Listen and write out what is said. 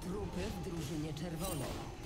Trupy w drużynie czerwonej.